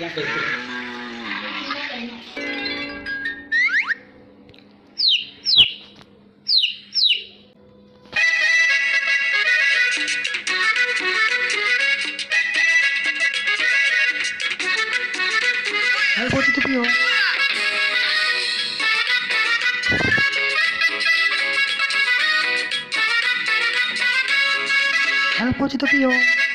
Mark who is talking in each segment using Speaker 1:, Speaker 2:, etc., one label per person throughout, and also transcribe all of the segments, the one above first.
Speaker 1: やってる。
Speaker 2: What did you do? Help, what did you do?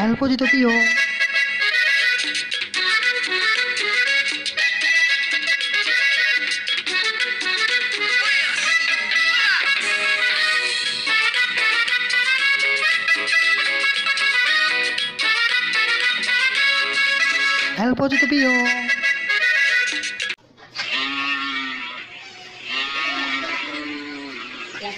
Speaker 2: हेल्पो जी तो पियो El pollito pío.
Speaker 3: 할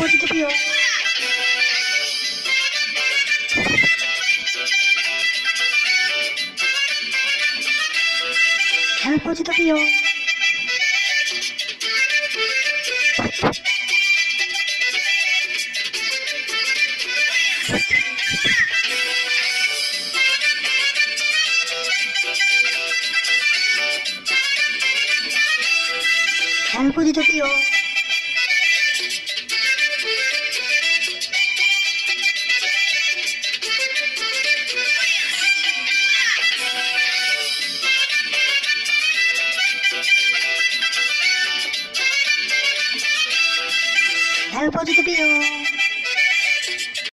Speaker 2: 거지 급해 요. 할거지 급해 요. 散歩でとくよ。还要包几个币哦。